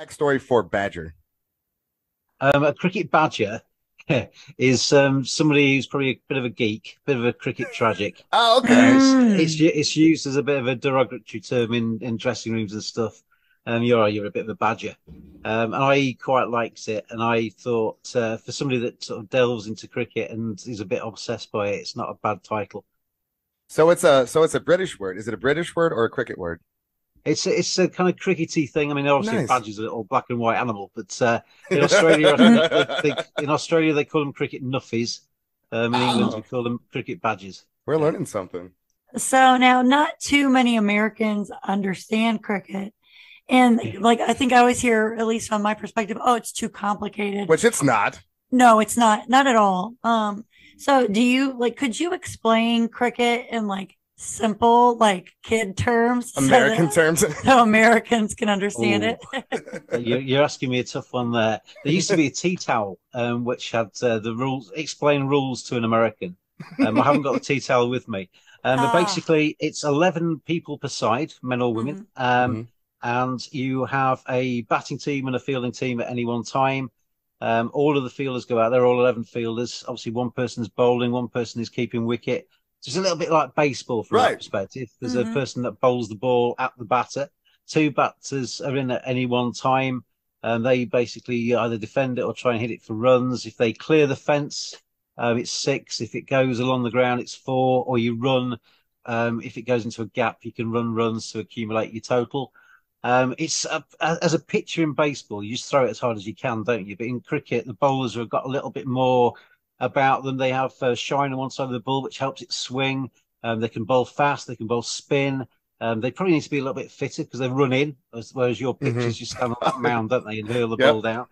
Backstory for Badger. Um, a cricket badger is um, somebody who's probably a bit of a geek, a bit of a cricket tragic. Oh, okay. Uh, it's, it's it's used as a bit of a derogatory term in, in dressing rooms and stuff. Um, you're you're a bit of a badger, um, and I quite likes it. And I thought uh, for somebody that sort of delves into cricket and is a bit obsessed by it, it's not a bad title. So it's a so it's a British word. Is it a British word or a cricket word? It's a, it's a kind of crickety thing. I mean, obviously, Nice. badger's a little black and white animal, but uh, in Australia, I think they, they, in Australia they call them cricket nuffies. Um, in England, Oh. we call them cricket badgers. We're learning something. So now, not too many Americans understand cricket. And like, I think I always hear, at least from my perspective, oh, it's too complicated. Which it's not. No, it's not, not at all. Um, so do you like, could you explain cricket and like simple, like kid terms? American that- terms. So Americans can understand Ooh. it. You're, you're asking me a tough one there. There used to be a tea towel um, which had uh, the rules, explain rules to an American. Um, I haven't got the tea towel with me. Um, but Ah. basically, it's 11 people per side, men or women. Um, Mhm. And you have a batting team and a fielding team at any one time. Um, all of the fielders go out there, are all 11 fielders. Obviously, one person's bowling, one person is keeping wicket. So it's a little bit like baseball from Right. that perspective. There's Mhm. a person that bowls the ball at the batter. Two batters are in at any one time. And they basically either defend it or try and hit it for runs. If they clear the fence, um, it's six. If it goes along the ground, it's four. Or you run. Um, if it goes into a gap, you can run runs to accumulate your total. Um, it's a, as a pitcher in baseball, you just throw it as hard as you can, don't you? But in cricket, the bowlers have got a little bit more about them. They have uh, shine on one side of the ball, which helps it swing. Um, they can bowl fast, they can bowl spin. Um, they probably need to be a little bit fitter because they run in, as, whereas your pitchers just stand on that mound, don't they, and hurl the Yep. ball down.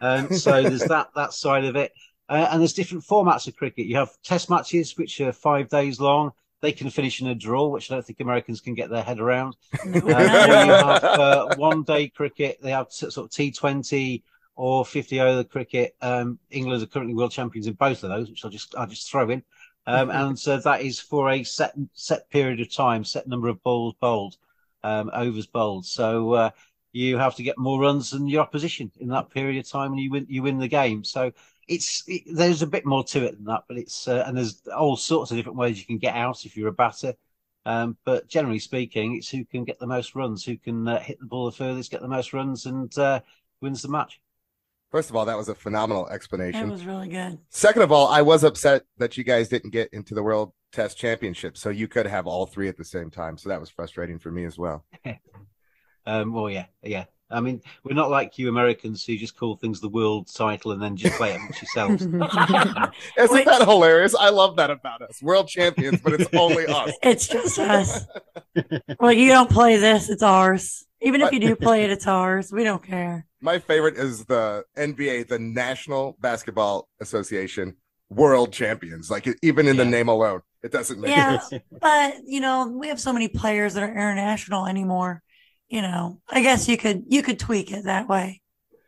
Um, so there's that that side of it, uh, and there's different formats of cricket. You have Test matches, which are five days long. They can finish in a draw, which I don't think Americans can get their head around. No, you have uh, one day cricket. They have s- sort of T20 or 50 over cricket. Um, England are currently world champions in both of those, which I'll just I'll just throw in. Um, and so that is for a set set period of time, set number of balls bowled, um, overs bowled. So uh, you have to get more runs than your opposition in that period of time, and you win you win the game. So it's it, there's a bit more to it than that, but it's uh, and there's all sorts of different ways you can get out if you're a batter. Um, but generally speaking, it's who can get the most runs, who can uh, hit the ball the furthest, get the most runs, and uh, wins the match. First of all, that was a phenomenal It explanation. was really good. Second of all, I was upset that you guys didn't get into the World Test Championship, so you could have all three at the same time. So that was frustrating for me as well. Um, well, yeah, yeah. I mean, we're not like you Americans who just call things the world title and then just play it amongst yourselves. Isn't Wait. that hilarious? I love that about us. World champions, but it's only us. It's just us. well, you don't play this, it's ours. Even if you do play it, it's ours. We don't care. My favorite is the NBA, the National Basketball Association World Champions. Like even in the name alone, it doesn't make Yeah, sense. but you know, we have so many players that are international anymore. You know, I guess you could you could tweak it that way.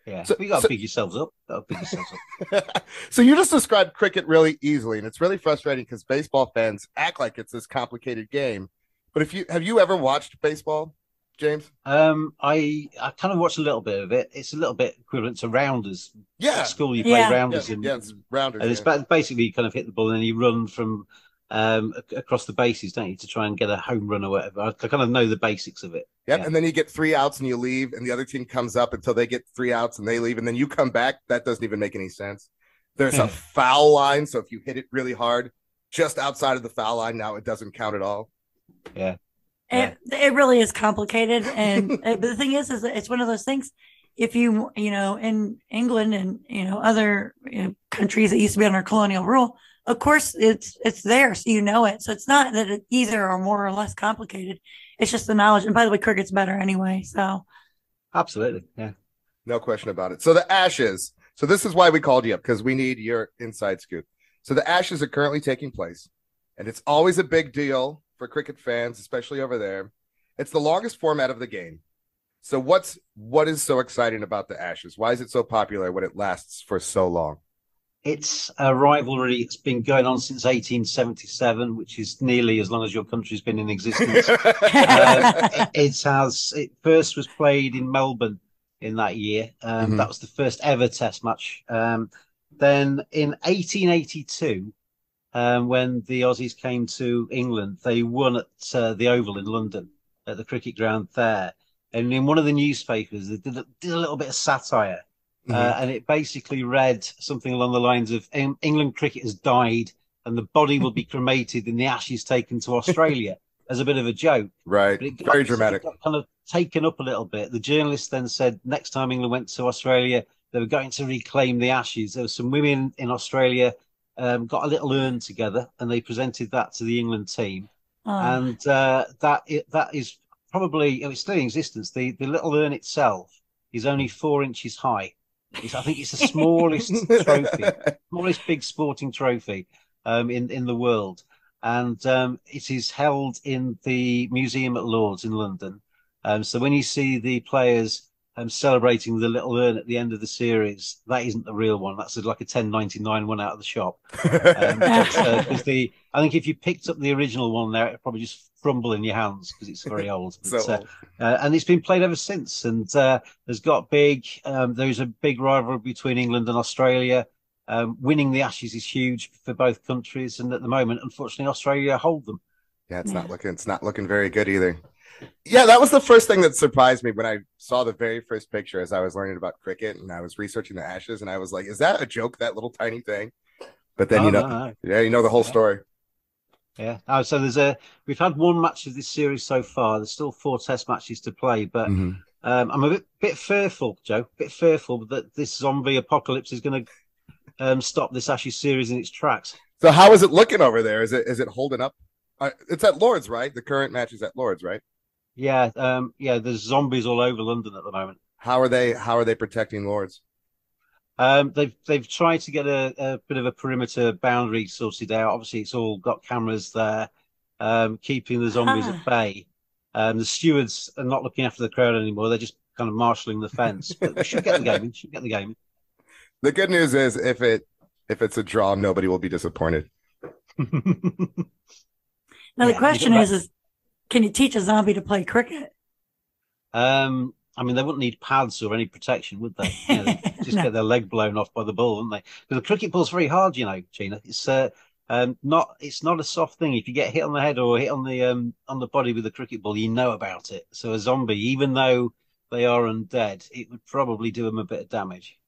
Yeah, So- we got to so- pick yourselves up. Got to pick yourselves up. so you just described cricket really easily, and it's really frustrating because baseball fans act like it's this complicated game. But if you have you ever watched baseball, James? Um, I I kind of watched a little bit of it. It's a little bit equivalent to rounders. Yeah, At school, you play Yeah. yeah, rounders, and, yeah, it's rounders. and it's yeah. ba- basically you kind of hit the ball and then you run from um across the bases, don't you, to try and get a home run or whatever. I, I kind of know the basics of it. Yep, Yeah. and then you get three outs and you leave, and the other team comes up until they get three outs and they leave, and then you come back. That doesn't even make any sense. There's a foul line, so if you hit it really hard, just outside of the foul line, now it doesn't count at all. Yeah. It it really is complicated, and uh, but the thing is, is it's one of those things. If you you know in England and you know other you know, countries that used to be under colonial rule, of course it's it's there, so you know it. So it's not that it either are more or less complicated. It's just the knowledge. And by the way, cricket's better anyway. So Absolutely. Yeah. No question about it. So the Ashes. So this is why we called you up because we need your inside scoop. So the Ashes are currently taking place, and it's always a big deal for cricket fans, especially over there. It's the longest format of the game. So what's what is so exciting about the Ashes? Why is it so popular when it lasts for so long? It's a rivalry. It's been going on since 1877, which is nearly as long as your country's been in existence. uh, it, has. It first was played in Melbourne in that year. Um, Mhm. That was the first ever Test match. Um, then in 1882, um, when the Aussies came to England, they won at uh, the Oval in London at the cricket ground there. And in one of the newspapers, they did a, did a little bit of satire, Mhm. uh, and it basically read something along the lines of England cricket has died, and the body will be cremated and the ashes taken to Australia as a bit of a joke. right. But it got, Very it dramatic. got kind of taken up a little bit. The journalist then said next time England went to Australia, they were going to reclaim the ashes. There were some women in Australia um, got a little urn together and they presented that to the England team. Oh, And uh, that i- that is probably it's still in existence. The the little urn itself is only four inches high. It's, I think it's the smallest trophy smallest big sporting trophy um, in in the world, and um, it is held in the museum at Lords in London. Um, so when you see the players um, celebrating the little urn at the end of the series, that isn't the real one. That's like a ten ninety nine one out of the shop. Um, but, uh, 'cause the I think if you picked up the original one there, it'd probably just crumble in your hands because it's very old. so But, uh, uh, and it's been played ever since. And uh, there's got big. Um, there's a big rivalry between England and Australia. Um, winning the Ashes is huge for both countries, and at the moment, unfortunately, Australia hold them. Yeah, it's not looking it's not looking very good either. Yeah, that was the first thing that surprised me when I saw the very first picture as I was learning about cricket and I was researching the ashes and I was like, is that a joke, that little tiny thing? But then Oh, you know no, no. yeah, you know the whole Yeah. story. Yeah. Oh, so there's a. We've had one match of this series so far. There's still four Test matches to play, but Mhm. um, I'm a bit bit fearful, Joe. A bit fearful that this zombie apocalypse is going to um, stop this Ashes series in its tracks. So how is it looking over there? Is it is it holding up? Uh, it's at Lords, right? The current match is at Lords, right? Yeah, um, yeah. There's zombies all over London at the moment. How are they how are they protecting Lords? Um, they've they've tried to get a, a bit of a perimeter boundary sorted out. Obviously, it's all got cameras there, um, keeping the zombies Ah. at bay. Um, the stewards are not looking after the crowd anymore. They're just kind of marshalling the fence. But we should get the game in. Should get the game The good news is if it if it's a draw, nobody will be disappointed. in. now yeah, the question is, is can you teach a zombie to play cricket? Um, I mean, they wouldn't need pads or any protection, would they? You know, just No. get their leg blown off by the ball, wouldn't they? Because the cricket ball's very hard, you know, Gina. It's uh, um, not it's not a soft thing. If you get hit on the head or hit on the um on the body with a cricket ball, you know about it. So a zombie, even though they are undead, it would probably do them a bit of damage.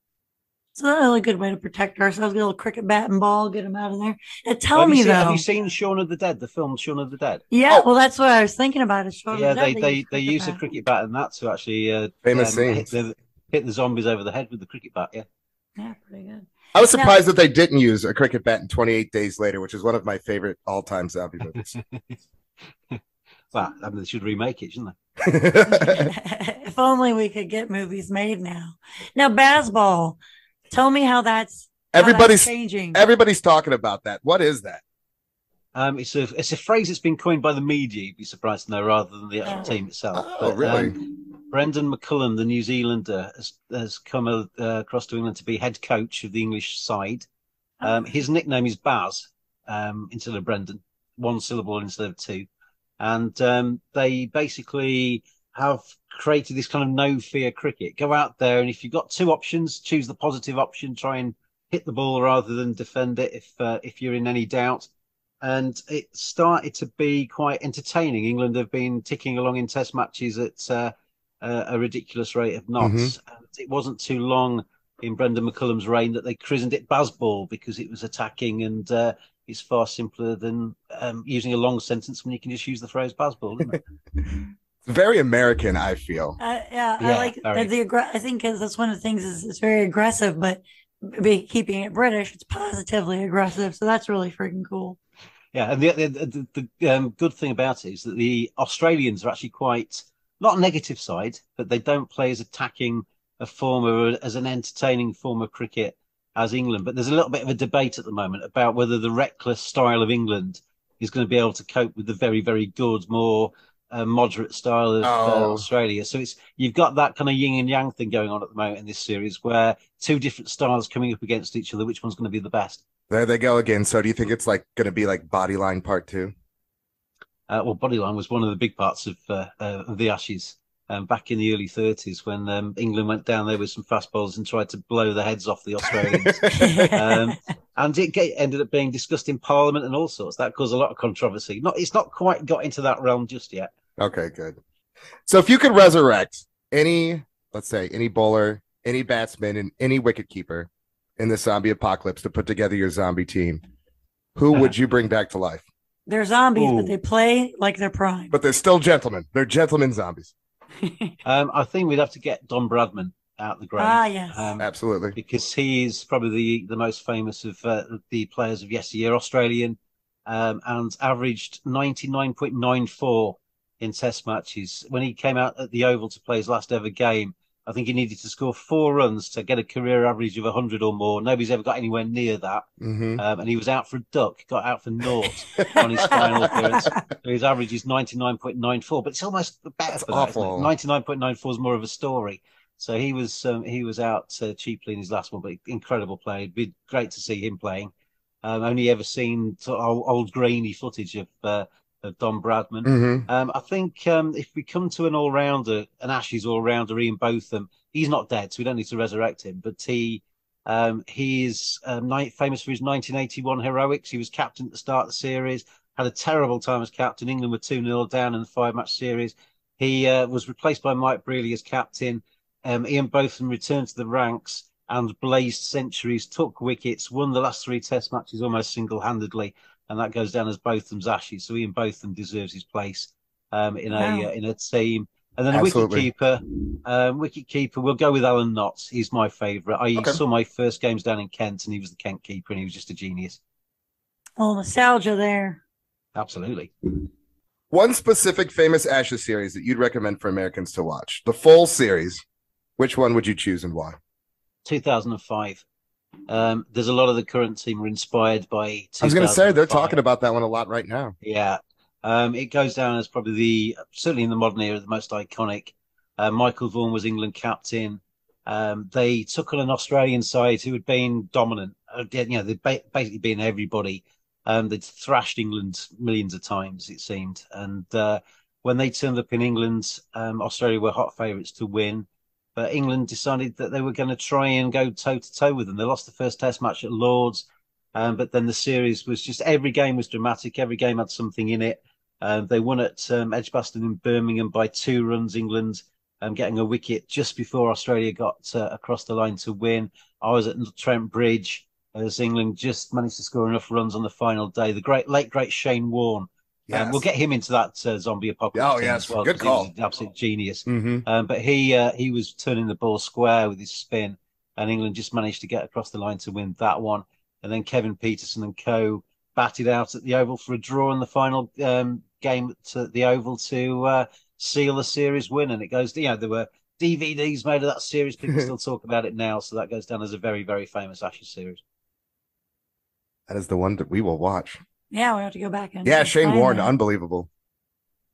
So that's a really good way to protect ourselves. Get a little cricket bat and ball, get them out of there. And tell have me you seen, though. have you seen Shaun of the Dead? The film Shaun of the Dead. yeah, Oh. well, that's what I was thinking about. Is Shaun of yeah, the Dead, they they use they use a cricket bat and that to actually uh, Famous um, hit the hit the zombies over the head with the cricket bat. Yeah. Yeah, pretty good. I was Now- surprised that they didn't use a cricket bat in 28 Days Later, which is one of my favorite all-time zombie movies. Well, I mean, they should remake it, shouldn't they? if only we could get movies made now. Now, Bazball, tell me how that's how that's everybody's changing. everybody's talking about that. What is that? Um, it's a it's a phrase that's been coined by the media. You'd be surprised to know, rather than the actual Oh. team itself. Oh, really? um, Brendon McCullum, the New Zealander, has, has come uh, across to England to be head coach of the English side. Um, his nickname is Baz um, instead of Brendon, one syllable instead of two. And um, they basically have created this kind of no fear cricket. Go out there, and if you've got two options, choose the positive option. Try and hit the ball rather than defend it if uh, if you're in any doubt. And it started to be quite entertaining. England have been ticking along in Test matches at uh, uh, a ridiculous rate of knots. And it wasn't too long in Brendon McCullum's reign that they christened it Bazball because it was attacking and uh, it's far simpler than um, using a long sentence when you can just use the phrase Bazball, isn't it? It's very American, I feel. Uh, yeah, I like very. the, the aggr- I think 'cause that's one of the things is it's very aggressive, but be keeping it British, it's positively aggressive. So that's really freaking cool. Yeah, and the the, the, the um, good thing about it is that the Australians are actually quite not a negative side, but they don't play as attacking a form of as an entertaining form of cricket as England. But there's a little bit of a debate at the moment about whether the reckless style of England is going to be able to cope with the very very good, more uh, moderate style of uh, Oh. Australia. So it's you've got that kind of yin and yang thing going on at the moment in this series, where two different styles coming up against each other. Which one's going to be the best? There they go again. So do you think it's like going to be like Bodyline Part 2? Uh, well, Bodyline was one of the big parts of uh, uh, of the Ashes. Um, back in the early 30s when um, England went down there with some fast bowlers and tried to blow the heads off the Australians. um, and it get, ended up being discussed in Parliament and all sorts. That caused a lot of controversy. Not, it's not quite got into that realm just yet. Okay, good. So if you could resurrect any, let's say, any bowler, any batsman, and any wicket keeper in the zombie apocalypse to put together your zombie team, who would you bring back to life? They're zombies, Ooh. but they play like they're prime. But they're still gentlemen. They're gentlemen zombies. Um, I think we'd have to get Don Bradman out the grave. Ah, yes. Um, Absolutely. because he is probably the, the most famous of uh, the players of yesteryear, Australian, um, and averaged 99.94 in test matches. When he came out at the Oval to play his last ever game, I think he needed to score four runs to get a career average of 100 or more. Nobody's ever got anywhere near that. hmm Um, and he was out for a duck, got out for naught on his final appearance. So his average is 99.94, but it's almost better That's for that. isn't it? awful. 99.94 is more of a story. So he was um, he was out uh, cheaply in his last one, but incredible play. It'd be great to see him playing. Um, only ever seen sort of old, old grainy footage of uh, of Don Bradman. hmm Um, I think um, if we come to an all rounder, an Ashes all rounder, Ian Botham, he's not dead, so we don't need to resurrect him. But he um, he is um, famous for his 1981 heroics. He was captain at the start of the series, had a terrible time as captain. England were 2 0 down in the five match series. He uh, was replaced by Mike Brearley as captain. Um, Ian Botham returned to the ranks and blazed centuries, took wickets, won the last three test matches almost single handedly and that goes down as Botham's ashes. So Ian Botham deserves his place um, in a Wow. uh, in a team. And then a Absolutely. wicket keeper, um, wicket keeper. We'll go with Alan Knott. He's my favourite. I Okay. saw my first games down in Kent, and he was the Kent keeper, and he was just a genius. well, nostalgia there. Absolutely. One specific famous Ashes series that you'd recommend for Americans to watch. The full series. Which one would you choose and why? 2005. Um, there's a lot of the current team were inspired by. I was going to say they're talking about that one a lot right now. Yeah. Um, it goes down as probably the certainly in the modern era the most iconic. Uh, Michael Vaughan was England captain. Um, they took on an Australian side who had been dominant. Uh, you know, they'd ba- basically been everybody. Um, they'd thrashed England millions of times, it seemed. And uh, when they turned up in England, um, Australia were hot favourites to win. But England decided that they were going to try and go toe to toe with them. They lost the first Test match at Lords, um, but then the series was just every game was dramatic. Every game had something in it. Um, they won at um, Edgbaston in Birmingham by two runs. England um, getting a wicket just before Australia got uh, across the line to win. I was at Trent Bridge as England just managed to score enough runs on the final day. The great late great Shane Warne. Um, we'll get him into that uh, zombie apocalypse Oh, yes. as well. Good 'cause he was call. an absolute genius. hmm Um, but he uh, he was turning the ball square with his spin, and England just managed to get across the line to win that one. And then Kevin Pietersen and co batted out at the Oval for a draw in the final um, game at the Oval to uh, seal the series win. And it goes, you know, there were DVDs made of that series. People still talk about it now, so that goes down as a very very famous Ashes series. That is the one that we will watch. Yeah, we have to go back and Yeah, Shane find Warne, unbelievable.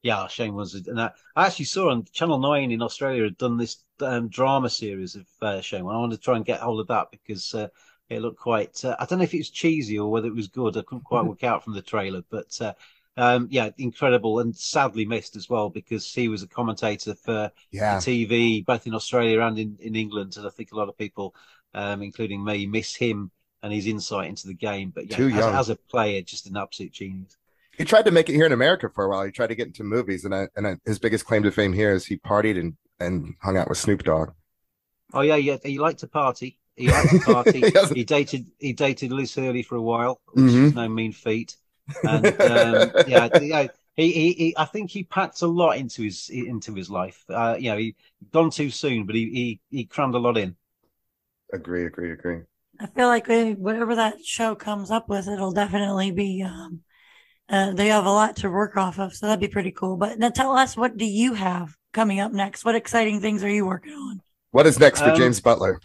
Yeah, Shane was, and I, I actually saw on Channel Nine in Australia had done this um, drama series of uh, Shane. I wanted to try and get hold of that because uh, it looked quite. Uh, I don't know if it was cheesy or whether it was good. I couldn't quite work out from the trailer, but uh, um, yeah, incredible and sadly missed as well because he was a commentator for Yeah. TV both in Australia and in, in England, and I think a lot of people, um, including me, miss him and his insight into the game. But yeah, Too as, young. as a player, just an absolute genius. He tried to make it here in America for a while. He tried to get into movies, and I, and I, his biggest claim to fame here is he partied and, and hung out with Snoop Dogg. Oh yeah, yeah. He liked to party. He liked to party. He he dated. He dated Liz Hurley for a while, which Mhm. is no mean feat. And um, yeah, yeah. He, he, he, I think he packed a lot into his into his life. Uh, you know, he gone too soon, but he, he he crammed a lot in. Agree, agree, agree. I feel like they, whatever that show comes up with, it'll definitely be. Um, uh, they have a lot to work off of, so that'd be pretty cool. But now tell us, what do you have coming up next? What exciting things are you working on? What is next for Um, James Butler?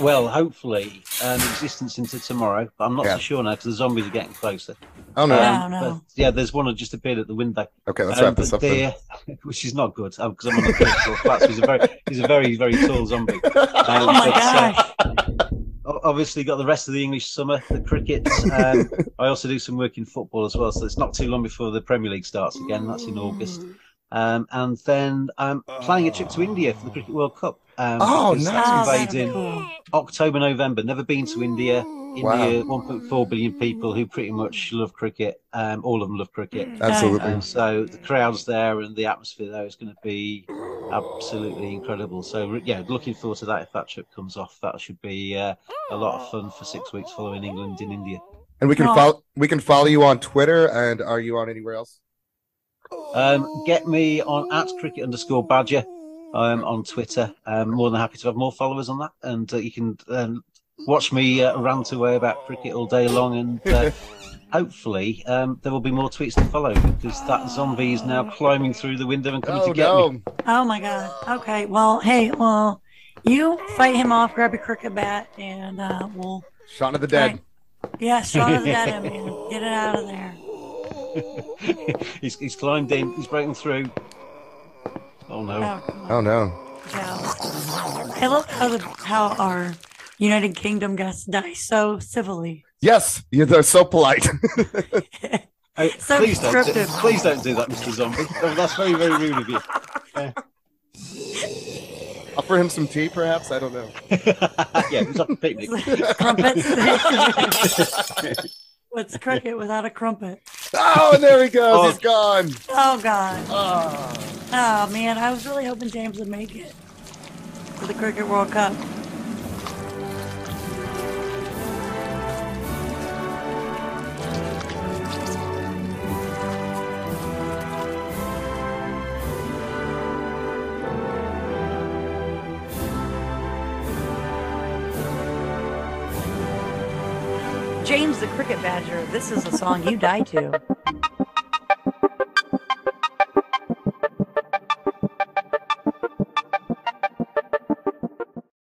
Well, hopefully, um, existence into tomorrow. But I'm not Yeah. so sure now because the zombies are getting closer. Oh no. Yeah. Um, no. but, yeah, there's one that just appeared at the window. okay, let's Um, wrap this up. Then. which is not good because I'm on the first floor flat. So he's a very he's a very very tall zombie. Um, Oh my but, uh, gosh! o- obviously got the rest of the English summer, the cricket. Um, I also do some work in football as well, so it's not too long before the Premier League starts again. That's in August. Um, and then I'm planning a trip to India for the Cricket World Cup. Um, Oh, nice. That's Oh, invading cool. October, November. Never been to India. Wow. 1.4 billion people who pretty much love cricket. Um, all of them love cricket. Absolutely. So the crowds there and the atmosphere there is going to be absolutely incredible. So yeah, looking forward to that. If that trip comes off, that should be uh, a lot of fun for six weeks following England in India. And we can Oh. follow we can follow you on Twitter. And are you on anywhere else? Um, get me on at cricket underscore badger um, on Twitter. I'm more than happy to have more followers on that, and uh, you can um, watch me uh, rant away about cricket all day long. And uh, hopefully, um, there will be more tweets to follow because that zombie is now climbing through the window and coming Oh to get me. Oh my god. Okay. Well, hey, well, you fight him off, grab your cricket bat, and uh, we'll Shaun of the Dead. Right. yeah, Shaun of the Dead, man. Get it out of there. he's, he's climbed in. He's breaking through. Oh no! Oh. Oh no! Joe. I love how the how our United Kingdom guests die so civilly. Yes, they're so polite. Oh, So please don't. Do, descriptive. please don't do that, Mr. Zombie. That's very, very rude of you. Offer him some tea, perhaps. I don't know. yeah, it was like a picnic. Crumpets. What's cricket without a crumpet? Oh, and there he goes. Oh. He's gone. Oh God. Oh. Oh man, I was really hoping James would make it for the Cricket World Cup. Cricket Badger, this is a song you die to.